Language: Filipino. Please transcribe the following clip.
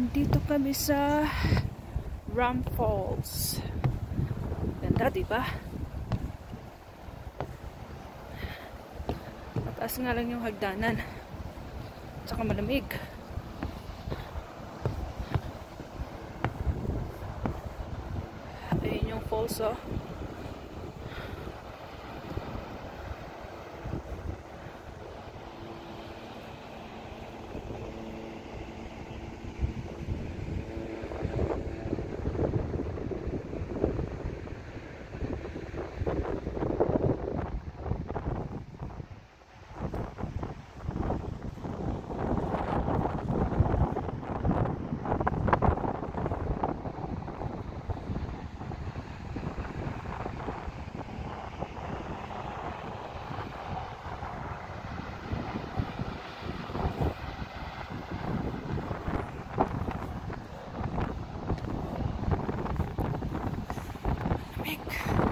Andito kami sa Ram Falls. Ganda, di ba? Mataas nga lang yung hagdanan. Tsaka malamig. Ayun yung falls, oh. break.